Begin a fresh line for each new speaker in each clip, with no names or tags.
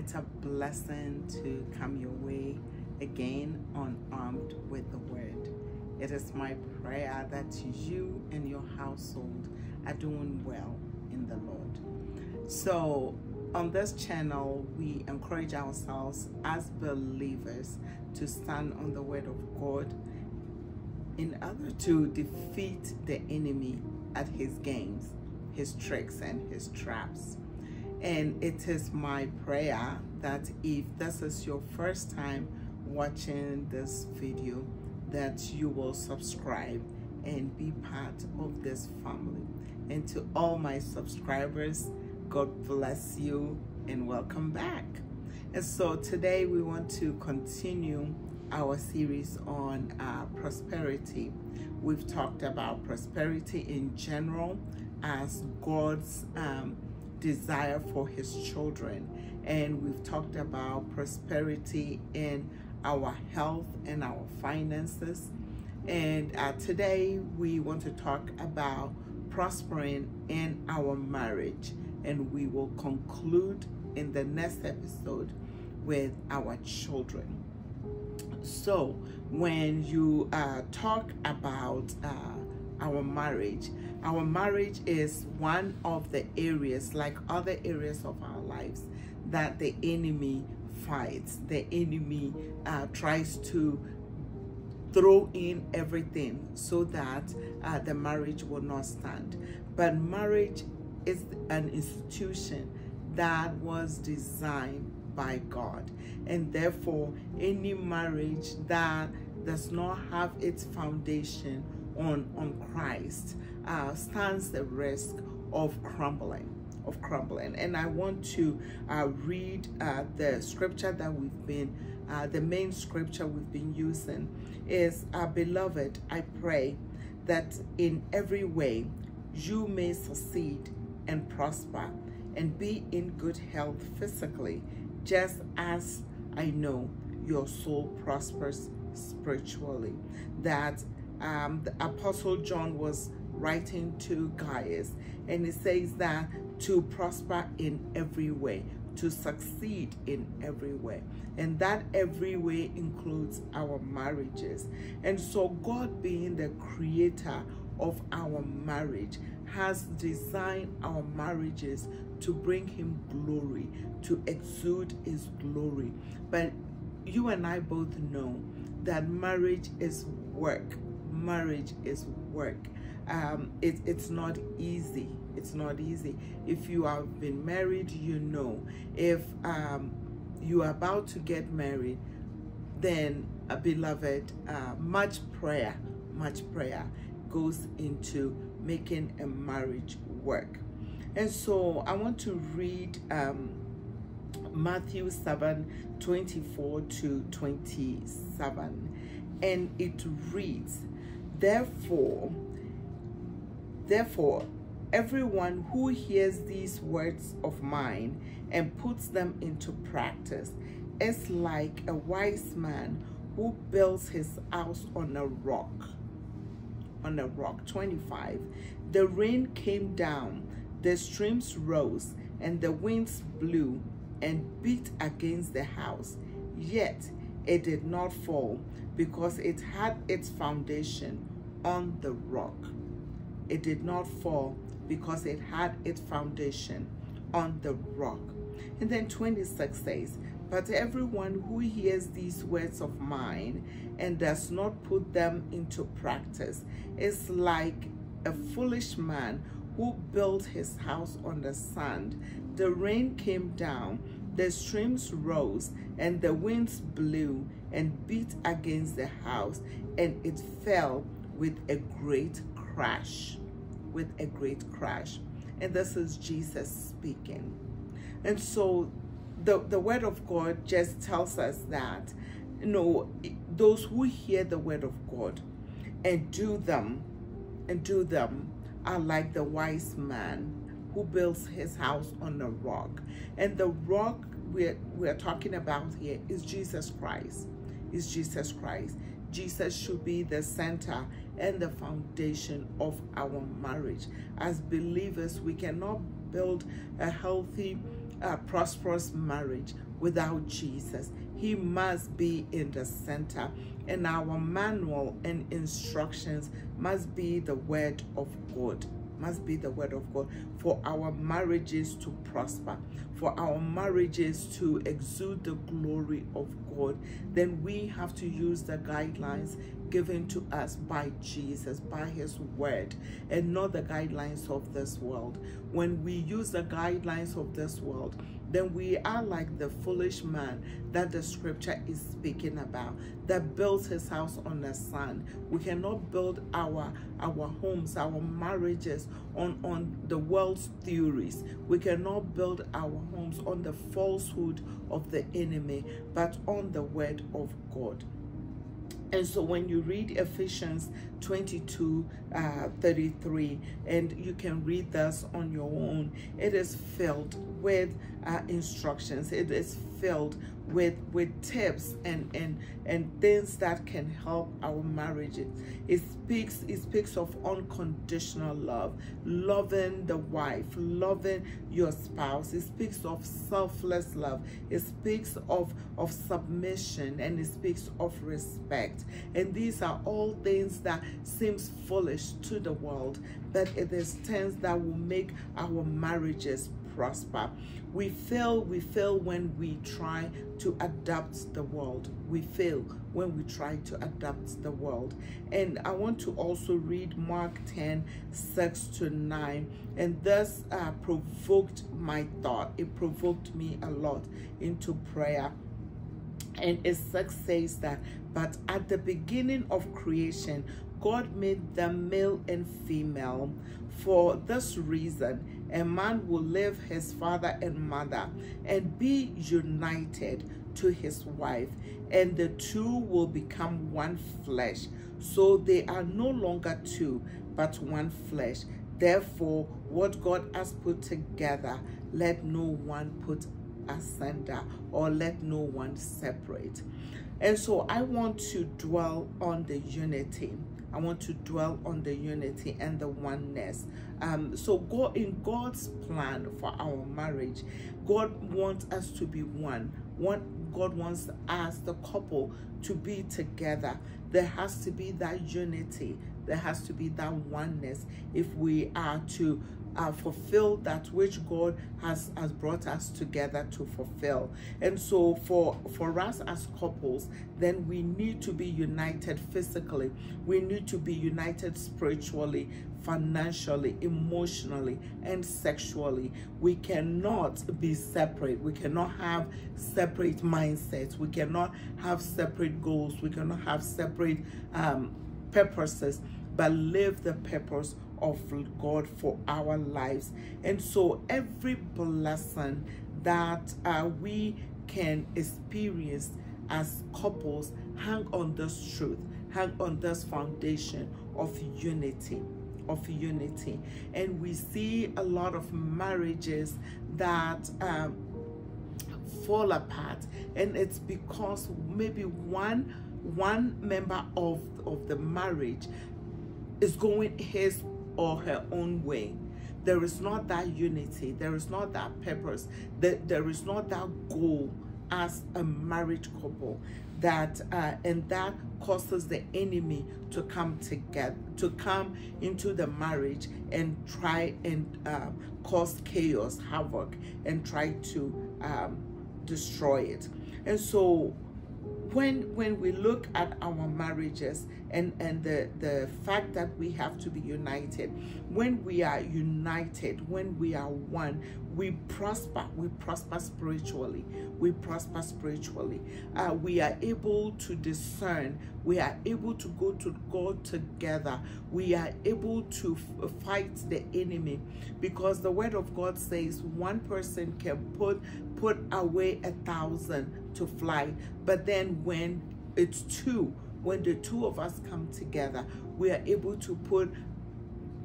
It's a blessing to come your way again on Armed with the word. It is my prayer that you and your household are doing well in the Lord. So, on this channel, we encourage ourselves as believers to stand on the word of God in order to defeat the enemy at his games, his tricks, and his traps. And it is my prayer that if this is your first time watching this video, that you will subscribe and be part of this family. And to all my subscribers, God bless you and welcome back. And so today we want to continue our series on uh, prosperity. We've talked about prosperity in general as God's um, desire for his children. And we've talked about prosperity in our health and our finances. And uh, today we want to talk about prospering in our marriage. And we will conclude in the next episode with our children. So, when you uh, talk about uh, our marriage, our marriage is one of the areas, like other areas of our lives, that the enemy fights. The enemy uh, tries to throw in everything so that uh, the marriage will not stand. But marriage is an institution that was designed by God. And therefore, any marriage that does not have its foundation on, on Christ uh, stands the risk of crumbling of crumbling. And i want to uh, read uh, the scripture that we've been uh, the main scripture we've been using is uh, beloved i pray that in every way you may succeed and prosper and be in good health physically just as i know your soul prospers spiritually. That um, the Apostle John was writing to Gaius, and he says that to prosper in every way, to succeed in every way. And that every way includes our marriages. And so, God being the creator of our marriage has designed our marriages to bring Him glory, to exude His glory. But you and I both know that marriage is work marriage is work. Um, it, it's not easy. It's not easy. If you have been married, you know. If um, you are about to get married, then, beloved, uh, much prayer, much prayer goes into making a marriage work. And so I want to read um, Matthew 7 24 to 27. And it reads, Therefore, therefore, everyone who hears these words of mine and puts them into practice is like a wise man who builds his house on a rock. On a rock. 25. The rain came down, the streams rose, and the winds blew and beat against the house. Yet it did not fall because it had its foundation on the rock. It did not fall because it had its foundation on the rock. And then 26 says, But everyone who hears these words of mine and does not put them into practice is like a foolish man who built his house on the sand. The rain came down, the streams rose, and the winds blew and beat against the house, and it fell with a great crash. With a great crash. And this is Jesus speaking. And so the, the word of God just tells us that, you know, those who hear the word of God and do them, and do them, are like the wise man who builds his house on a rock. And the rock we're, we're talking about here is Jesus Christ. Is Jesus Christ. Jesus should be the center and the foundation of our marriage. As believers, we cannot build a healthy, uh, prosperous marriage without Jesus. He must be in the center, and our manual and instructions must be the word of God must be the word of God for our marriages to prosper, for our marriages to exude the glory of God. Then we have to use the guidelines given to us by Jesus, by his word, and not the guidelines of this world. When we use the guidelines of this world, then we are like the foolish man that the scripture is speaking about that builds his house on the sand. We cannot build our our homes our marriages on on the world's theories. We cannot build our homes on the falsehood of the enemy but on the word of god. And so when you read Ephesians 22 uh, 33, and you can read this on your own, it is filled with uh, instructions. It is filled with with tips and and and things that can help our marriages. It speaks it speaks of unconditional love loving the wife loving your spouse. It speaks of selfless love. It speaks of of submission and it speaks of respect. And these are all things that seems foolish to the world but it is things that will make our marriages prosper. We fail, we fail when we try to adapt the world. We fail when we try to adapt the world. And I want to also read Mark 10, 6 to 9. And this uh, provoked my thought. It provoked me a lot into prayer. And it says that, but at the beginning of creation, God made them male and female. For this reason, a man will leave his father and mother and be united to his wife, and the two will become one flesh. So they are no longer two, but one flesh. Therefore, what God has put together, let no one put asunder or let no one separate. And so I want to dwell on the unity I want to dwell on the unity and the oneness. Um, so God in God's plan for our marriage, God wants us to be one. One God wants us, the couple, to be together. There has to be that unity. There has to be that oneness if we are to uh, fulfill that which God has has brought us together to fulfill. And so for for us as couples, then we need to be united physically. We need to be united spiritually, financially, emotionally, and sexually. We cannot be separate. We cannot have separate mindsets. We cannot have separate goals. We cannot have separate um, purposes, but live the purpose of God for our lives. And so every blessing that uh, we can experience as couples hang on this truth, hang on this foundation of unity of unity and we see a lot of marriages that um, fall apart and it's because maybe one one member of of the marriage is going his or her own way. There is not that unity. There is not that purpose. That there is not that goal as a married couple that uh, and that causes the enemy to come together to come into the marriage and try and uh, cause chaos havoc and try to um, destroy it and so when when we look at our marriages and and the the fact that we have to be united when we are united when we are one we prosper. We prosper spiritually. We prosper spiritually. Uh, we are able to discern. We are able to go to god together. We are able to fight the enemy. Because the word of god says one person can put put away a thousand to fly but then when it's two when the two of us come together, we are able to put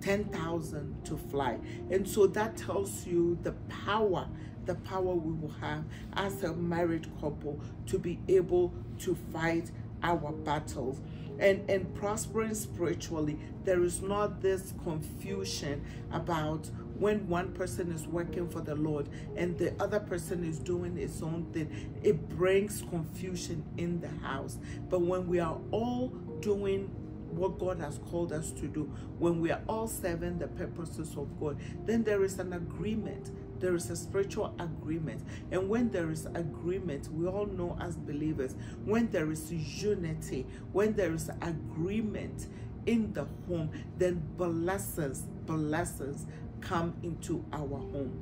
10,000 to fly. And so that tells you the power, the power we will have as a married couple to be able to fight our battles. and and prospering spiritually there is not this confusion about when one person is working for the lord and the other person is doing its own thing it brings confusion in the house but when we are all doing what God has called us to do, when we are all serving the purposes of God, then there is an agreement there is a spiritual agreement. And when there is agreement, we all know as believers, when there is unity, when there is agreement in the home, then blessings, blessings come into our home.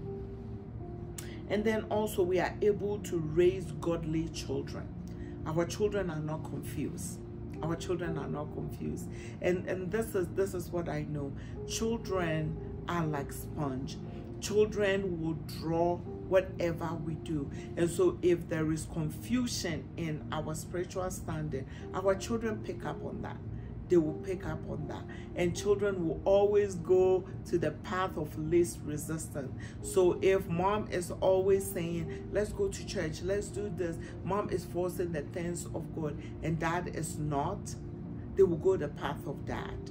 And then also we are able to raise godly children. Our children are not confused our children are not confused and and this is this is what i know children are like sponge children will draw whatever we do. And so if there is confusion in our spiritual standing, our children pick up on that. They will pick up on that. And children will always go to the path of least resistance. So if mom is always saying, let's go to church, let's do this, mom is forcing the things of God, and dad is not, they will go the path of dad.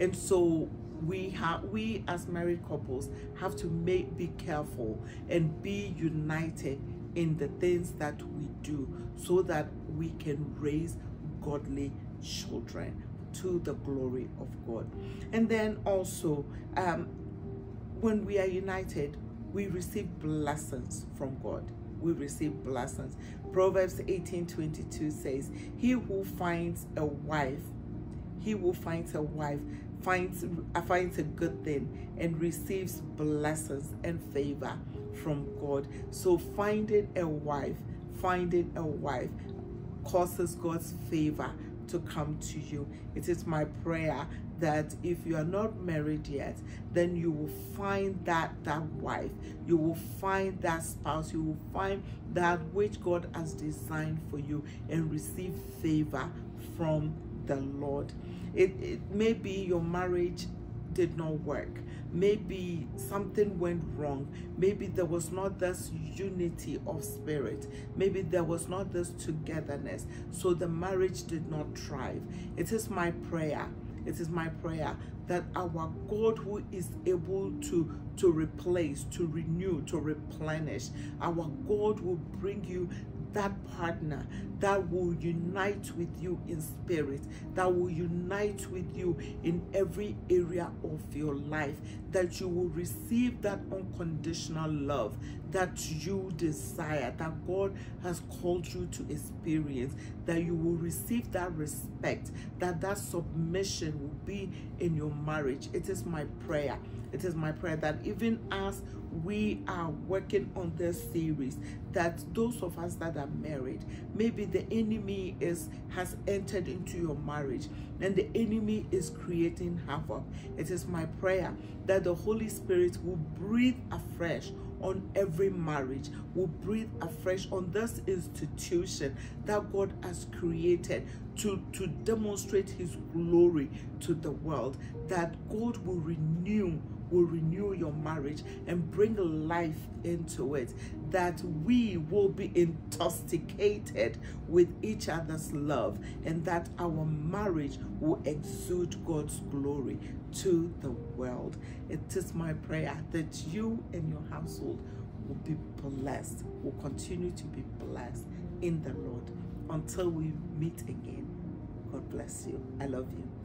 And so we have we as married couples have to make be careful and be united in the things that we do so that we can raise godly children to the glory of God. And then also, um, when we are united, we receive blessings from God. We receive blessings. Proverbs 18 22 says, He who finds a wife, he who finds a wife finds finds a good thing and receives blessings and favor from God. So finding a wife, finding a wife causes God's favor to come to you. It is my prayer that if you are not married yet, then you will find that that wife, you will find that spouse, you will find that which God has designed for you and receive favor from the Lord. It, it may be your marriage did not work. Maybe something went wrong. Maybe there was not this unity of spirit. Maybe there was not this togetherness. So the marriage did not thrive. It is my prayer. It is my prayer that our God who is able to to replace, to renew, to replenish, our God will bring you that partner that will unite with you in spirit, that will unite with you in every area of your life, that you will receive that unconditional love that you desire, that God has called you to experience, that you will receive that respect, that that submission will be in your marriage. It is my prayer. It is my prayer that even as we are working on this series that those of us that are married maybe the enemy is has entered into your marriage and the enemy is creating havoc it is my prayer that the holy spirit will breathe afresh on every marriage. Will breathe afresh on this institution that God has created to, to demonstrate his glory to the world that God will renew will renew your marriage and bring life into it. That we will be intoxicated with each other's love and that our marriage will exude God's glory to the world. It is my prayer that you and your household will be blessed, will continue to be blessed in the Lord until we meet again. God bless you. I love you.